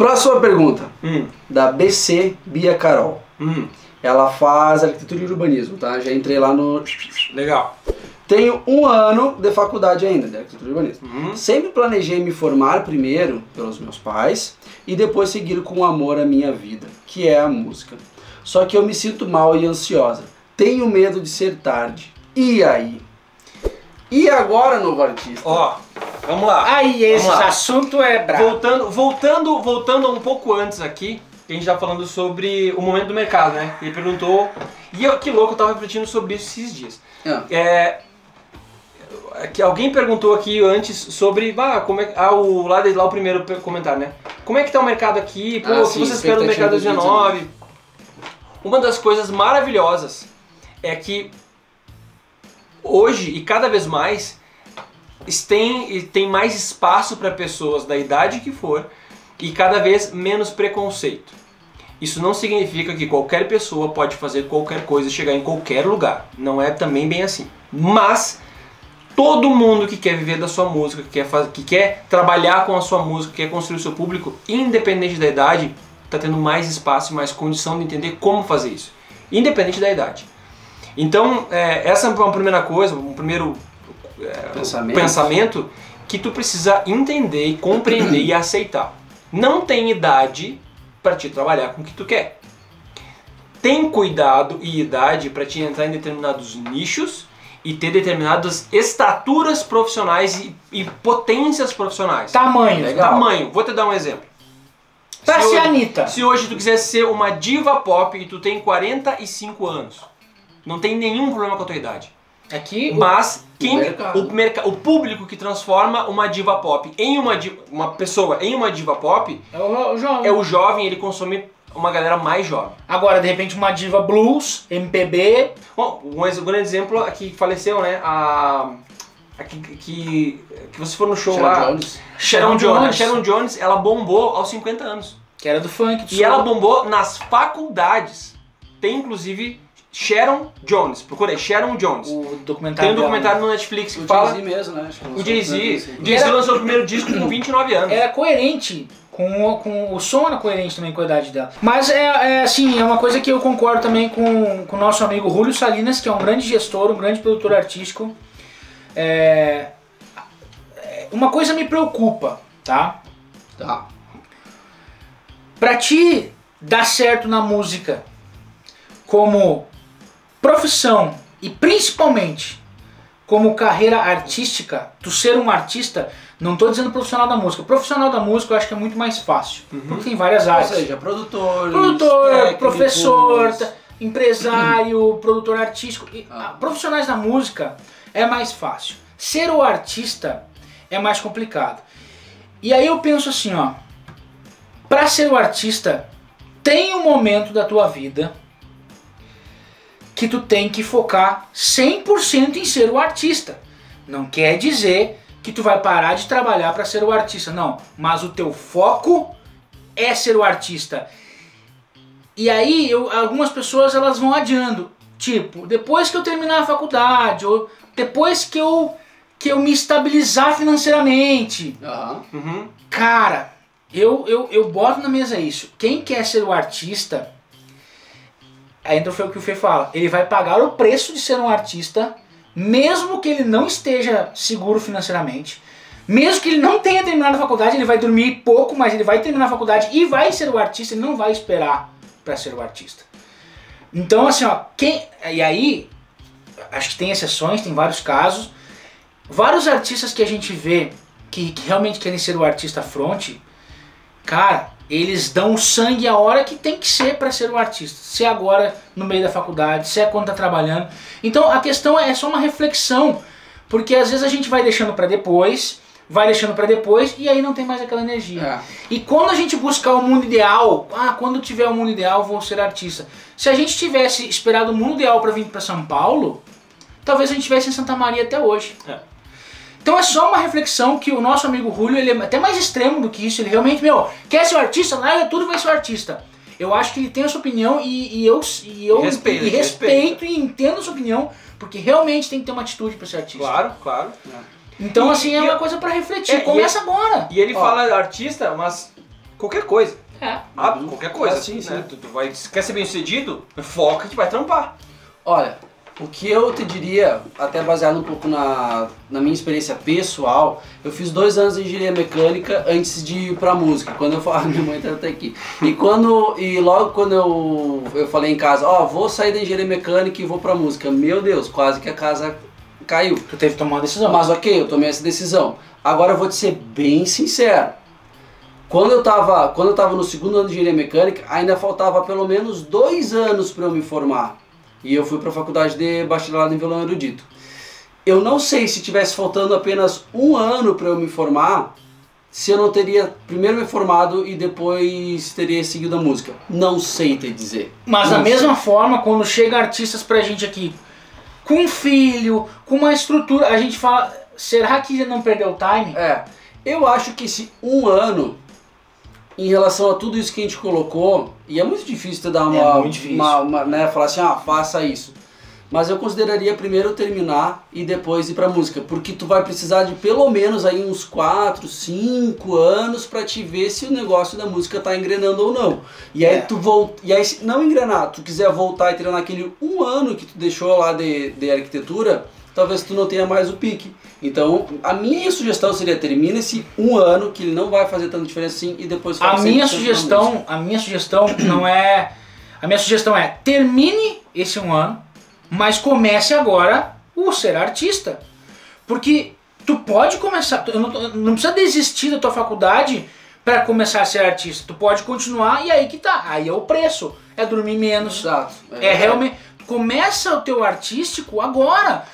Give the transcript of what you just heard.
Próxima pergunta, Hum, da BC Bia Carol. hum, Ela faz arquitetura e urbanismo, tá? Já entrei lá no. legal. Tenho um ano de faculdade ainda, de arquitetura e urbanismo. Uhum. Sempre planejei me formar primeiro pelos meus pais e depois seguir com amor à minha vida, que é a música. Só que eu me sinto mal e ansiosa. Tenho medo de ser tarde. E aí? E agora, novo artista? Ó, vamos lá. Aí, esse lá. assunto é brabo. Voltando, voltando, voltando um pouco antes aqui, a gente tá falando sobre o momento do mercado, né? Ele perguntou. E eu, que louco, eu tava refletindo sobre isso esses dias. Ah, É, que alguém perguntou aqui antes sobre. Ah, como é, ah, o, lá, de- lá o primeiro comentário, né? Como é que tá o mercado aqui? Pô, Ah, o que sim, você espera do mercado expectativa 2019? Uma das coisas maravilhosas é que hoje e cada vez mais tem, tem mais espaço para pessoas da idade que for e cada vez menos preconceito. Isso não significa que qualquer pessoa pode fazer qualquer coisa e chegar em qualquer lugar. Não é também bem assim. Mas todo mundo que quer viver da sua música, que quer, faz, que quer trabalhar com a sua música, que quer construir o seu público, independente da idade, está tendo mais espaço e mais condição de entender como fazer isso. Independente da idade. Então, é, essa é uma primeira coisa, um primeiro Pensamento. pensamento que tu precisa entender, e compreender e aceitar. Não tem idade para te trabalhar com o que tu quer. Tem cuidado e idade para te entrar em determinados nichos e ter determinadas estaturas profissionais e, e potências profissionais. Tamanho. Legal. Tamanho. Vou te dar um exemplo. Pra Se hoje- Anitta. Se hoje tu quiser ser uma diva pop e tu tem 45 anos, não tem nenhum problema com a tua idade. Aqui, Mas quem, mercado. o, o público que transforma uma diva pop em uma, uma pessoa em uma diva pop é o, o jovem. é o jovem, ele consome uma galera mais jovem. Agora, de repente, uma diva blues, MPB. Bom, um, um grande exemplo aqui que faleceu, né? A, a que, que, que você for no show Sharon lá. Jones. Sharon Sharon Jones. Jones. Sharon Jones, ela bombou aos 50 anos. Que era do funk, do E ela bombou nas faculdades. Tem inclusive Sharon Jones. Procura aí, Sharon Jones. O documentário Tem um dela. documentário no Netflix que O fala. Jay-Z mesmo, né? Acho que O Jay-Z. O. Jay-Z lançou o primeiro disco com 29 anos. Era coerente com, o- com o som era coerente também com a idade dela. Mas é, é assim, é uma coisa que eu concordo também com, com o nosso amigo Julio Salinas, que é um grande gestor, um grande produtor artístico. É, é, uma coisa me preocupa, tá? Tá. Pra ti dar certo na música como profissão e principalmente como carreira artística, tu ser um artista, não tô dizendo profissional da música. Profissional da música eu acho que é muito mais fácil, porque tem várias Ou áreas. seja, produtor, Produtor, professor, empresário, produtor artístico. E, Ah. ah, Profissionais da música é mais fácil. Ser o artista é mais complicado. E aí eu penso assim, ó. Pra ser o artista, tem um momento da tua vida que tu tem que focar 100% em ser o artista. Não quer dizer que tu vai parar de trabalhar para ser o artista, não. Mas o teu foco é ser o artista. E aí eu- algumas pessoas elas vão adiando, tipo, depois que eu terminar a faculdade ou depois que eu que eu me estabilizar financeiramente. Uhum. Cara, eu, eu, eu boto na mesa isso. Quem quer ser o artista, aí entra o que o Fê fala, ele vai pagar o preço de ser um artista, mesmo que ele não esteja seguro financeiramente, mesmo que ele não tenha terminado a faculdade, ele vai dormir pouco, mas ele vai terminar a faculdade e vai ser o artista, ele não vai esperar para ser o artista. Então, assim, ó, quem. E aí, acho que tem exceções, tem vários casos. Vários artistas que a gente vê que, que realmente querem ser o artista front, cara, eles dão o sangue a hora que tem que ser para ser o artista. Se é agora no meio da faculdade, se é quando tá trabalhando. Então a questão é só uma reflexão, porque às vezes a gente vai deixando para depois, vai deixando para depois e aí não tem mais aquela energia. É. E quando a gente buscar o mundo ideal, ah, quando tiver o mundo ideal, vou ser artista. Se a gente tivesse esperado o mundo ideal para vir para São Paulo, talvez a gente estivesse em Santa Maria até hoje. É. Então é só uma reflexão que o nosso amigo Julio, ele é até mais extremo do que isso, ele realmente, meu, quer ser um artista, larga tudo vai ser um artista. Eu acho que ele tem a sua opinião e, e eu, e eu respeita, e respeito e entendo a sua opinião, porque realmente tem que ter uma atitude para ser artista. Claro, claro. Então, E- assim, é uma coisa para refletir. É, e Começa agora. E ele Ó. fala artista, mas qualquer coisa. É. Ah, qualquer coisa. Ah, sim, né? sim. Tu, tu vai, quer ser bem sucedido, foca que vai trampar. Olha, o que eu te diria, até baseado um pouco na, na minha experiência pessoal, eu fiz dois anos de engenharia mecânica antes de ir pra música. Quando eu falava, minha mãe tá até aqui. E quando e logo quando eu, eu falei em casa, ó, vou sair da engenharia mecânica e vou pra música. Meu Deus, quase que a casa caiu. Tu teve que tomar uma decisão. Mas ok, eu tomei essa decisão. Agora eu vou te ser bem sincero. Quando eu tava, quando eu tava no segundo ano de engenharia mecânica, ainda faltava pelo menos dois anos para eu me formar. E eu fui para a faculdade de bacharelado em violão erudito. Eu não sei se tivesse faltando apenas um ano para eu me formar, se eu não teria primeiro me formado e depois teria seguido a música. Não sei te dizer. Mas Não da mesma forma, quando chega artistas pra gente aqui, com um filho, com uma estrutura, a gente fala, será que não perdeu o time? É, eu acho que esse um ano, em relação a tudo isso que a gente colocou, e é muito difícil tu dar uma, É muito difícil. uma, uma, né, falar assim, ah, faça isso. Mas eu consideraria primeiro terminar e depois ir pra música, porque tu vai precisar de pelo menos aí uns 4, 5 anos pra te ver se o negócio da música tá engrenando ou não. E aí É. tu volta, e aí se não engrenar, tu quiser voltar e treinar aquele um ano que tu deixou lá de, de arquitetura, talvez tu não tenha mais o pique. Então, a minha sugestão seria termina esse um ano, que ele não vai fazer tanta diferença assim, e depois A minha 100% na música. sugestão, a minha sugestão não é, a minha sugestão é termine esse um ano, mas comece agora o ser artista, porque tu pode começar, tu não, não precisa desistir da tua faculdade para começar a ser artista, tu pode continuar e aí que tá, aí é o preço, é dormir menos, Exato. É realmente. Começa o teu artístico agora.